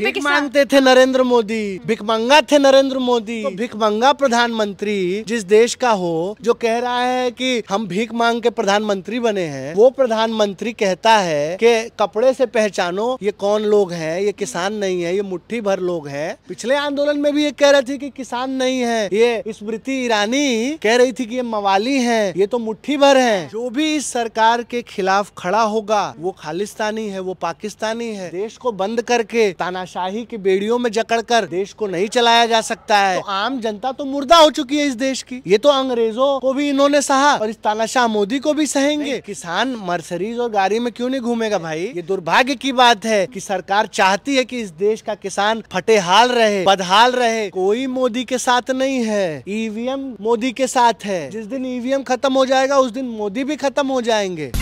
भीख मांगते थे नरेंद्र मोदी भिकमंगा थे नरेंद्र मोदी। तो भिकमंगा प्रधानमंत्री जिस देश का हो जो कह रहा है कि हम भीख मांग के प्रधानमंत्री बने हैं वो प्रधानमंत्री कहता है कि कपड़े से पहचानो ये कौन लोग हैं? ये किसान नहीं है ये मुट्ठी भर लोग हैं। पिछले आंदोलन में भी ये कह रहे थे कि किसान नहीं है। ये स्मृति ईरानी कह रही थी कि ये मवाली है ये तो मुठ्ठी भर है। जो भी इस सरकार के खिलाफ खड़ा होगा वो खालिस्तानी है वो पाकिस्तानी है। देश को बंद करके तानाशाही की बेड़ियों में जकड़कर देश को नहीं चलाया जा सकता है। तो आम जनता तो मुर्दा हो चुकी है इस देश की। ये तो अंग्रेज़ों को भी इन्होंने सहा और इस तानाशाह मोदी को भी सहेंगे। किसान मर्सरीज और गाड़ी में क्यों नहीं घूमेगा भाई? ये दुर्भाग्य की बात है की सरकार चाहती है की इस देश का किसान फटेहाल रहे, बदहाल रहे। कोई मोदी के साथ नहीं है। ईवीएम मोदी के साथ है। जिस दिन ईवीएम खत्म हो जाएगा, उस दिन मोदी भी खत्म हो जाएँगे।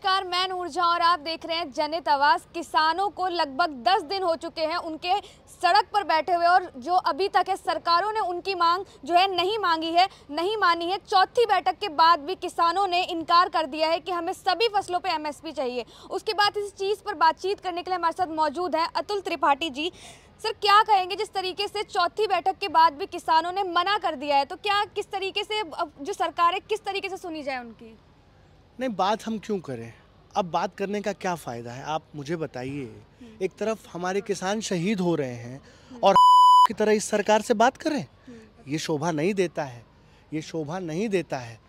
नमस्कार, मैं नूरजहां और आप देख रहे हैं जनित आवाज़। किसानों को लगभग 10 दिन हो चुके हैं उनके सड़क पर बैठे हुए और जो अभी तक है, सरकारों ने उनकी मांग जो है नहीं मांगी है, नहीं मानी है। चौथी बैठक के बाद भी किसानों ने इनकार कर दिया है कि हमें सभी फ़सलों पे एमएसपी चाहिए। उसके बाद इस चीज़ पर बातचीत करने के लिए हमारे साथ मौजूद हैं अतुल त्रिपाठी जी। सर, क्या कहेंगे, जिस तरीके से चौथी बैठक के बाद भी किसानों ने मना कर दिया है तो क्या किस तरीके से जो सरकार है, किस तरीके से सुनी जाए उनकी? नहीं बात हम क्यों करें? अब बात करने का क्या फ़ायदा है? आप मुझे बताइए। एक तरफ़ हमारे किसान शहीद हो रहे हैं और की तरह इस सरकार से बात करें? ये शोभा नहीं देता है। ये शोभा नहीं देता है।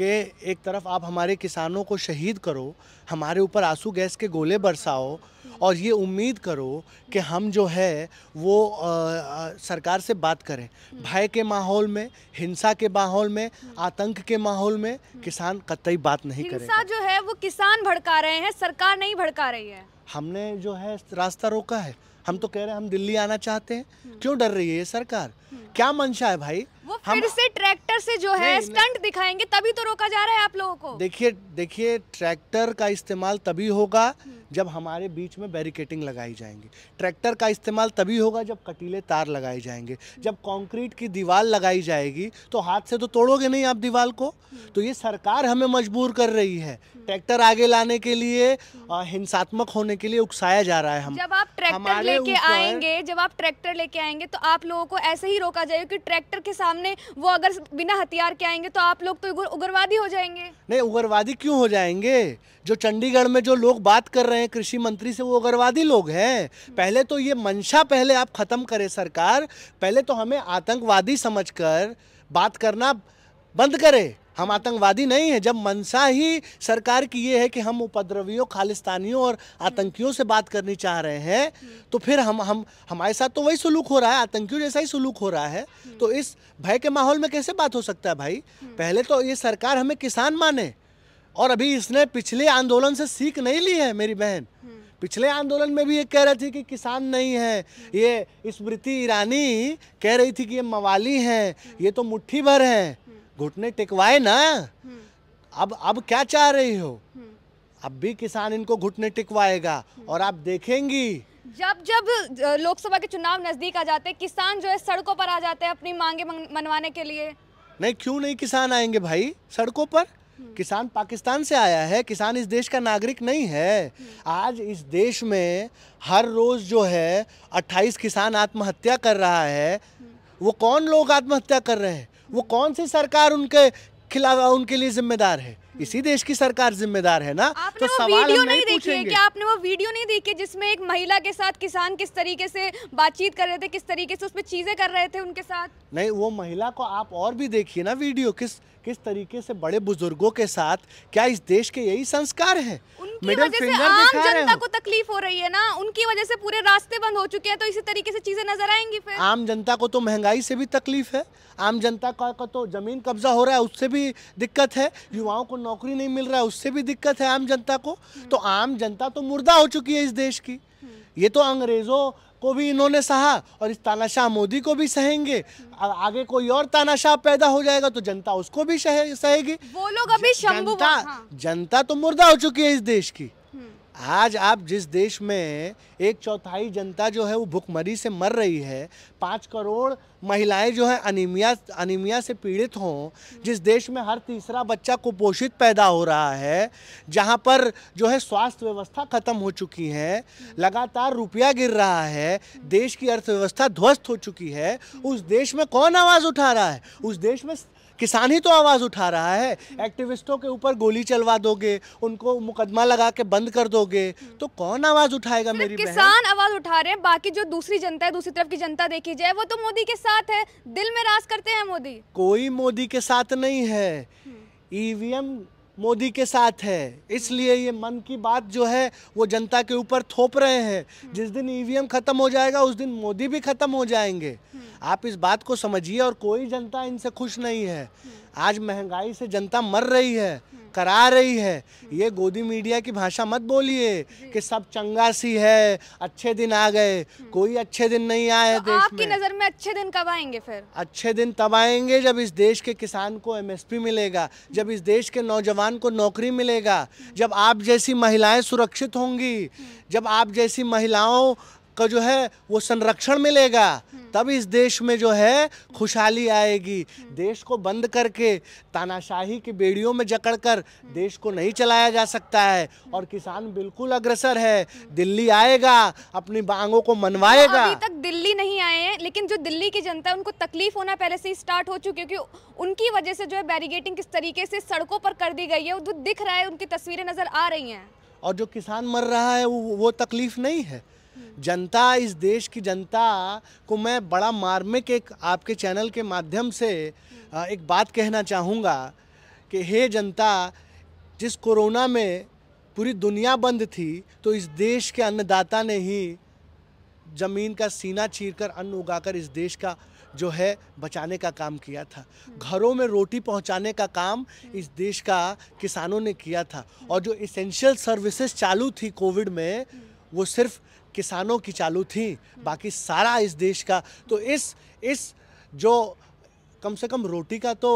कि एक तरफ़ आप हमारे किसानों को शहीद करो हमारे ऊपर आँसू गैस के गोले बरसाओ और ये उम्मीद करो कि हम जो है वो अ, अ, सरकार से बात करें। भय के माहौल में हिंसा के माहौल में आतंक के माहौल में किसान कतई बात नहीं हिंसा जो है वो किसान भड़का रहे हैं सरकार नहीं भड़का रही है। हमने जो है रास्ता रोका है। हम तो कह रहे हैं हम दिल्ली आना चाहते हैं। क्यों डर रही है ये सरकार? क्या मंशा है भाई? वो हम फिर से ट्रैक्टर से जो है। स्टंट दिखाएँगे तभी तो रोका जा रहा है आप लोगों को। देखिए देखिए ट्रैक्टर का इस्तेमाल तभी होगा जब हमारे बीच में बैरिकेटिंग लगाई जाएँगी। ट्रैक्टर का इस्तेमाल तभी होगा जब कटीले तार लगाए जाएँगे। जब कंक्रीट की दीवार लगाई जाएगी तो हाथ से तो तोड़ोगे नहीं आप दीवार को? तो ये सरकार हमें मजबूर कर रही है। ट्रैक्टर आगे लाने के लिए हिंसात्मक होने के लिए उकसाया जा रहा है हम। जब आप ट्रैक्टर लेके आएँगे जब आप ट्रैक्टर लेके आएँगे तो आप लोगों को ऐसे ही रोका जाएगा कि ट्रैक्टर के सामने वो अगर बिना हथियार के आएँगे तो आप लोग तो उग्रवादी हो जाएँगे। नहीं, उग्रवादी क्यों हो जाएँगे? जो चंडीगढ़ में जो लोग बात कर रहे हैं, कृषि मंत्री से, वो उग्रवादी लोग हैं। पहले तो ये मंशा पहले आप खत्म करें सरकार, पहले तो हमें आतंकवादी समझकर बात करना बंद करे। हम आतंकवादी नहीं है। जब मनसा ही सरकार की ये है कि हम उपद्रवियों, खालिस्तानियों और आतंकियों से बात करनी चाह रहे हैं तो फिर हम हम, हमारे साथ तो वही सुलूक हो रहा है, आतंकियों जैसा ही सुलूक हो रहा है। तो इस भय के माहौल में कैसे बात हो सकता है भाई? पहले तो ये सरकार हमें किसान माने, और अभी इसने पिछले आंदोलन से सीख नहीं ली है मेरी बहन। पिछले आंदोलन में भी ये कह रही थी कि किसान नहीं है। ये स्मृति ईरानी कह रही थी कि ये मवाली हैं, ये तो मुट्ठी भर हैं। घुटने टिकवाए ना अब अब क्या चाह रही हो? अब भी किसान इनको घुटने टिकवाएगा और आप देखेंगी। जब जब लोकसभा के चुनाव नज़दीक आ जाते किसान जो है सड़कों पर आ जाते हैं अपनी मांगे मनवाने के लिए। नहीं क्यों नहीं किसान आएँगे भाई? सड़कों पर? किसान पाकिस्तान से आया है किसान इस देश का नागरिक नहीं है। आज इस देश में हर रोज जो है 28 किसान आत्महत्या कर रहा है। वो कौन लोग आत्महत्या कर रहे हैं? वो कौन सी सरकार उनके खिलाफ उनके लिए जिम्मेदार है? इसी देश की सरकार जिम्मेदार है ना? वो सवाल वीडियो नहीं देखी है पूछेंगे। क्या? आपने वो वीडियो नहीं देखी जिसमें एक महिला के साथ किसान किस तरीके से बातचीत कर रहे थे किस तरीके से उसमें चीज़ें कर रहे थे उनके साथ? नहीं वो महिला को आप और भी देखिए ना वीडियो किस किस तरीके से बड़े बुज़ुर्गों के साथ क्या इस देश के यही संस्कार है? मिडिल फिंगर आम जनता को तकलीफ़ हो रही है ना? उनकी वजह से पूरे रास्ते बंद हो चुके हैं तो इसी तरीके से चीज़ें नज़र आएँगी फिर। आम जनता को तो महँगाई से भी तकलीफ़ है। आम जनता का, का तो ज़मीन कब्जा हो रहा है उससे भी दिक्कत है। युवाओं को नौकरी नहीं मिल रहा है उससे भी दिक्कत है आम जनता को। तो आम जनता तो मुर्दा हो चुकी है इस देश की। ये तो अंग्रेज़ों को भी इन्होंने सहा और इस तानाशाह मोदी को भी सहेंगे। आगे कोई और तानाशाह पैदा हो जाएगा तो जनता उसको भी सहे- सहेगी। वो लोग अभी जनता हाँ। जनता तो मुर्दा हो चुकी है इस देश की। आज आप जिस देश में एक चौथाई जनता जो है वो भुखमरी से मर रही है, पाँच करोड़ महिलाएँ जो है अनीमिया, अनिमिया से पीड़ित हों, जिस देश में हर तीसरा बच्चा कुपोषित पैदा हो रहा है, जहाँ पर जो है स्वास्थ्य व्यवस्था खत्म हो चुकी है, लगातार रुपया गिर रहा है, देश की अर्थव्यवस्था ध्वस्त हो चुकी है, उस देश में कौन आवाज़ उठा रहा है? उस देश में किसान ही तो आवाज़ उठा रहा है। एक्टिविस्टों के ऊपर गोली चलवा दोगे उनको मुकदमा लगा के बंद कर दोगे तो कौन आवाज़ उठाएगा मेरी किसान आवाज़ उठा रहे हैं बाकी जो दूसरी जनता है दूसरी तरफ़ की जनता देखी जाए वो तो मोदी के साथ है। दिल में राज करते हैं मोदी। कोई मोदी के साथ नहीं है। ईवीएम मोदी के साथ है। इसलिए ये मन की बात जो है वो जनता के ऊपर थोप रहे हैं। जिस दिन ईवीएम खत्म हो जाएगा उस दिन मोदी भी खत्म हो जाएँगे। आप इस बात को समझिए और कोई जनता इनसे खुश नहीं है। आज महँगाई से जनता मर रही है करा रही है। ये गोदी मीडिया की भाषा मत बोलिए कि सब चंगा सी है अच्छे दिन आ गए कोई अच्छे दिन नहीं आए तो देश आपकी में। नज़र में अच्छे दिन कब आएँगे फिर? अच्छे दिन तब आएँगे जब इस देश के किसान को एमएसपी मिलेगा जब इस देश के नौजवान को नौकरी मिलेगा जब आप जैसी महिलाएँ सुरक्षित होंगी जब आप जैसी महिलाओं का जो है वो संरक्षण मिलेगा तब इस देश में जो है खुशहाली आएगी। देश को बंद करके तानाशाही की बेड़ियों में जकड़कर देश को नहीं चलाया जा सकता है। और किसान बिल्कुल अग्रसर है। दिल्ली आएगा अपनी मांगों को मनवाएगा। अभी तक दिल्ली नहीं आए हैं लेकिन जो दिल्ली की जनता है उनको तकलीफ़ होना पहले से ही स्टार्ट हो चुकी है क्योंकि उनकी वजह से जो है बैरिगेटिंग किस तरीके से सड़कों पर कर दी गई है वो दिख रहा है उनकी तस्वीरें नज़र आ रही हैं। और जो किसान मर रहा है वो, वो तकलीफ़ नहीं है। जनता इस देश की जनता को मैं बड़ा मार्मिक एक आपके चैनल के माध्यम से एक बात कहना चाहूँगा कि हे जनता जिस कोरोना में पूरी दुनिया बंद थी तो इस देश के अन्नदाता ने ही ज़मीन का सीना चीरकर अन्न उगाकर इस देश का जो है बचाने का काम किया था। घरों में रोटी पहुँचाने का काम इस देश का किसानों ने किया था। और जो इसेंशियल सर्विसेज़ चालू थी कोविड में वो सिर्फ़ किसानों की चालू थी बाकी सारा इस देश का। तो इस इस जो कम से कम रोटी का तो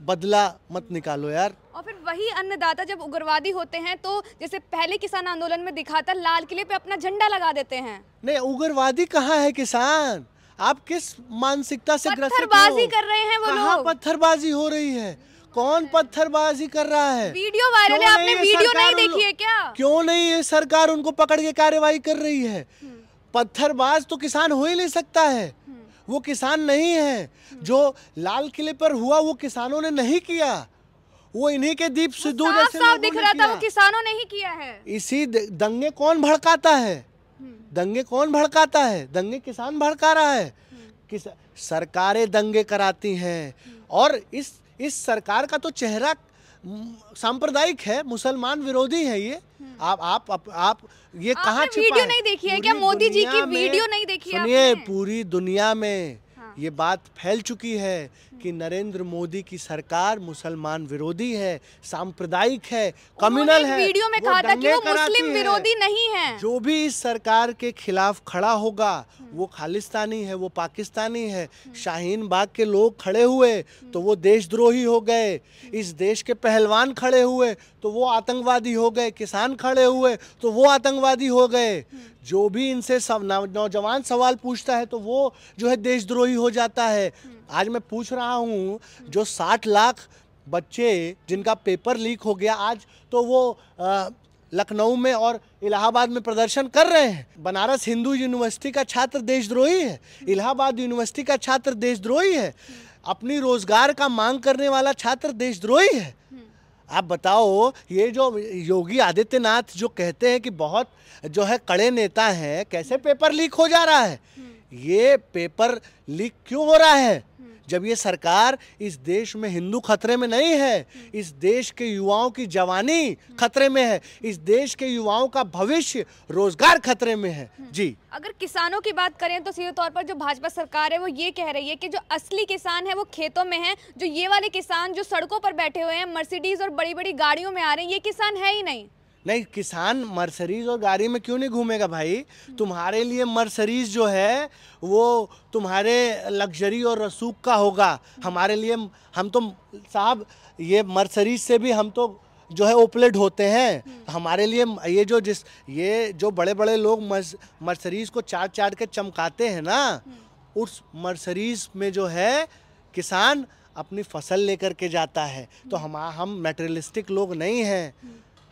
बदला मत निकालो यार। और फिर वही अन्नदाता जब उग्रवादी होते हैं तो जैसे पहले किसान आंदोलन में दिखा था लाल किले पे अपना झंडा लगा देते हैं। नहीं उग्रवादी कहाँ है किसान? आप किस मानसिकता से ग्रसित हो? पत्थरबाजी कर रहे हैं वो कहाँ लोग? पत्थरबाजी हो रही है? कौन पत्थरबाजी कर रहा है? वीडियो वायरल है आपने वीडियो नहीं देखी है क्या? क्यों नहीं ये सरकार उनको पकड़ के कार्रवाई कर रही है? पत्थरबाज तो किसान हो ही नहीं सकता है। वो किसान नहीं है। जो लाल किले पर हुआ वो किसानों ने नहीं किया। वो इन्हीं के दीप सिद्धू जैसे साफ़ दिख रहा था वो किसानों ने ही किया है। इसी दंगे कौन भड़काता है? दंगे कौन भड़काता है? दंगे किसान भड़का रहा है। किस सरकारें दंगे कराती हैं। और इस इस सरकार का तो चेहरा सांप्रदायिक है मुसलमान विरोधी है ये आप आप आप, आप ये कहा वीडियो नहीं देखी है क्या? मोदी जी की वीडियो नहीं देखी है पूरी दुनिया में। ये बात फैल चुकी है कि नरेंद्र मोदी की सरकार मुसलमान विरोधी है सांप्रदायिक है कम्युनल है वीडियो में कहा था कि वो मुस्लिम विरोधी नहीं है। जो भी इस सरकार के खिलाफ खड़ा होगा वो खालिस्तानी है वो पाकिस्तानी है शाहीन बाग के लोग खड़े हुए तो वो देशद्रोही हो गए। इस देश के पहलवान खड़े हुए तो वो आतंकवादी हो गए किसान खड़े हुए तो वो आतंकवादी हो गए। जो भी इनसे सब नौजवान सवाल पूछता है तो वो जो है देशद्रोही हो जाता है। आज मैं पूछ रहा हूँ, जो साठ लाख बच्चे जिनका पेपर लीक हो गया आज तो वो लखनऊ में और इलाहाबाद में प्रदर्शन कर रहे हैं। बनारस हिंदू यूनिवर्सिटी का छात्र देशद्रोही है, इलाहाबाद यूनिवर्सिटी का छात्र देशद्रोही है, अपनी रोज़गार का मांग करने वाला छात्र देशद्रोही है। आप बताओ ये जो योगी आदित्यनाथ जो कहते हैं कि बहुत जो है कड़े नेता हैं कैसे पेपर लीक हो जा रहा है? ये पेपर लीक क्यों हो रहा है? जब ये सरकार इस देश में हिंदू खतरे में नहीं है इस देश के युवाओं की जवानी खतरे में है इस देश के युवाओं का भविष्य रोज़गार खतरे में है। जी। अगर किसानों की बात करें तो सीधे तौर पर जो भाजपा सरकार है वो ये कह रही है कि जो असली किसान है वो खेतों में है जो ये वाले किसान जो सड़कों पर बैठे हुए हैं मर्सिडीज और बड़ी बड़ी गाड़ियों में आ रहे हैं ये किसान है ही नहीं। नहीं, किसान मर्सरीज और गाड़ी में क्यों नहीं घूमेगा भाई? तुम्हारे लिए मर्सरीज जो है, वो तुम्हारे लग्जरी और रसूख का होगा। हमारे लिए हम तो साहब, ये मर्सरीज से भी हम तो जो है ओपलेट होते हैं। हमारे लिए ये जो जिस, ये जो बड़े बड़े लोग मर्सरीज को चाट चाट के चमकाते हैं ना, उस मर्सरीज में जो है किसान अपनी फ़सल लेकर के जाता है। तो हम हम मेटेरियलिस्टिक लोग नहीं हैं।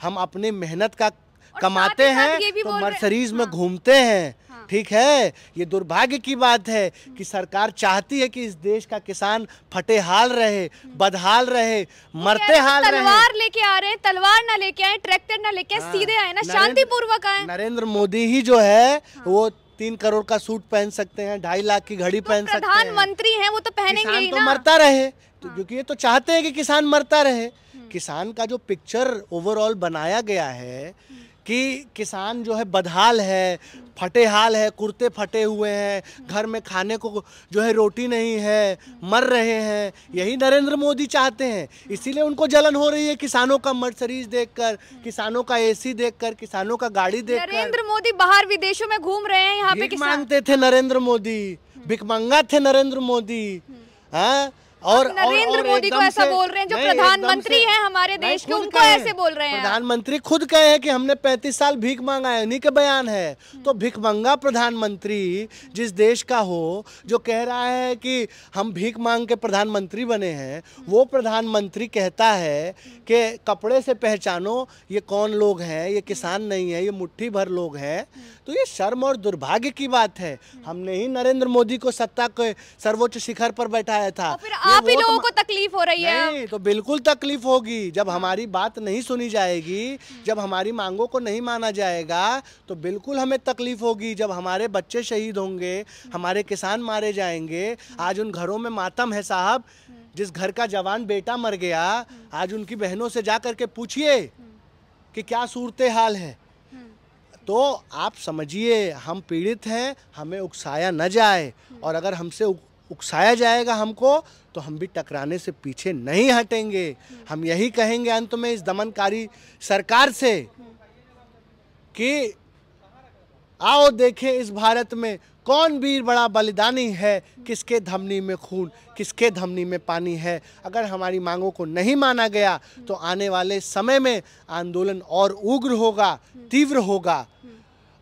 हम अपनी मेहनत का कमाते ही तो मर्सरीज में हाँ। घूमते हैं हाँ। ठीक है ये दुर्भाग्य की बात है कि सरकार चाहती है कि इस देश का किसान फटे हाल रहे बदहाल रहे मरते हाल रहे तलवार लेके आ रहे हैं तलवार ना लेके आए ट्रैक्टर ना लेके आए हाँ। सीधे आए ना शांतिपूर्वक आए नरेंद्र मोदी ही जो है हाँ। वो तीन करोड़ का सूट पहन सकते हैं ढाई लाख की घड़ी तो पहन सकते हैं प्रधानमंत्री हैं वो तो पहनेंगे ही तो ना। मरता रहे तो क्योंकि ये तो चाहते हैं कि किसान मरता रहे किसान का जो पिक्चर ओवरऑल बनाया गया है कि किसान जो है बदहाल है फटे हाल है कुर्ते फटे हुए हैं घर में खाने को जो है रोटी नहीं है मर रहे हैं यही नरेंद्र मोदी चाहते हैं। इसीलिए उनको जलन हो रही है किसानों का मर्सरीज देखकर किसानों का एसी देखकर किसानों का गाड़ी देखकर। नरेंद्र मोदी बाहर विदेशों में घूम रहे हैं यहाँ पे मांगते थे नरेंद्र मोदी भिकमंगा थे नरेंद्र मोदी हाँ? और नरेंद्र मोदी को ऐसा बोल रहे हैं जो प्रधानमंत्री हैं हमारे देश के उनको ऐसे बोल रहे हैं प्रधानमंत्री खुद कहे हैं कि हमने 35 साल भीख मांगा है उन्हीं के बयान है। तो भिकमंगा प्रधानमंत्री जिस देश का हो जो कह रहा है कि हम भीख मांग के प्रधानमंत्री बने हैं वो प्रधानमंत्री कहता है कि कपड़े से पहचानो ये कौन लोग हैं ये किसान नहीं है ये मुट्ठी भर लोग हैं। तो ये शर्म और दुर्भाग्य की बात है। हमने ही नरेंद्र मोदी को सत्ता के सर्वोच्च शिखर पर बैठाया था। आप ही लोगों मा- को तकलीफ़ हो रही है। नहीं तो बिल्कुल तकलीफ़ होगी। जब हमारी बात नहीं सुनी जाएगी जब हमारी मांगों को नहीं माना जाएगा तो बिल्कुल हमें तकलीफ़ होगी। जब हमारे बच्चे शहीद होंगे हमारे किसान मारे जाएँगे आज उन घरों में मातम है साहब जिस घर का जवान बेटा मर गया आज उनकी बहनों से जा करके पूछिए कि क्या सूरत हाल है। तो आप समझिए हम पीड़ित हैं हमें उकसाया न जाए और अगर हमसे उकसाया जाएगा हमको तो हम भी टकराने से पीछे नहीं हटेंगे। हम यही कहेंगे अंत में इस दमनकारी सरकार से कि आओ देखें इस भारत में कौन वीर बड़ा बलिदानी है, किसके धमनी में खून, किसके धमनी में पानी है। अगर हमारी मांगों को नहीं माना गया तो आने वाले समय में आंदोलन और उग्र होगा, तीव्र होगा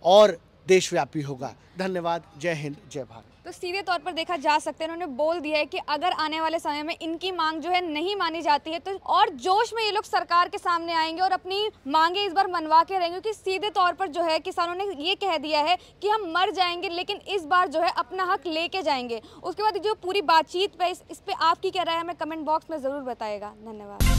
और देशव्यापी होगा। धन्यवाद। जय हिंद, जय भारत। तो सीधे तौर पर देखा जा सकता है उन्होंने बोल दिया है कि अगर आने वाले समय में इनकी मांग जो है नहीं मानी जाती है तो और जोश में ये लोग सरकार के सामने आएँगे और अपनी मांगे इस बार मनवा के रहेंगे क्योंकि सीधे तौर पर जो है किसानों ने ये कह दिया है कि हम मर जाएँगे लेकिन इस बार जो है अपना हक लेके जाएँगे। उसके बाद जो पूरी बातचीत पे इस, इस पे आपकी क्या राय है हमें कमेंट बॉक्स में ज़रूर बताएगा। धन्यवाद।